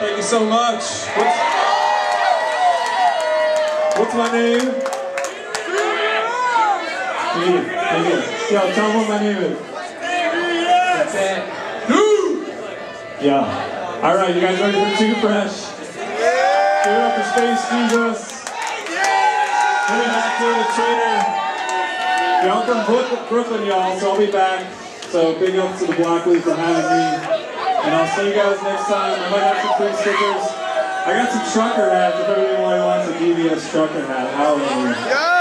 Thank you so much. What's, what's my name? Thank you. Yo, tell them what my name is. That's it. Yeah. All right, you guys ready for Two Fresh? Give up for Space Jesus. Coming back to Trainer. Yeah, I'm from Brooklyn, y'all, so I'll be back. So big ups to the Blockley for having me. And I'll see you guys next time. I might have some free stickers. I got some trucker hats if everybody wants a DVS trucker hat. Hallelujah. Here.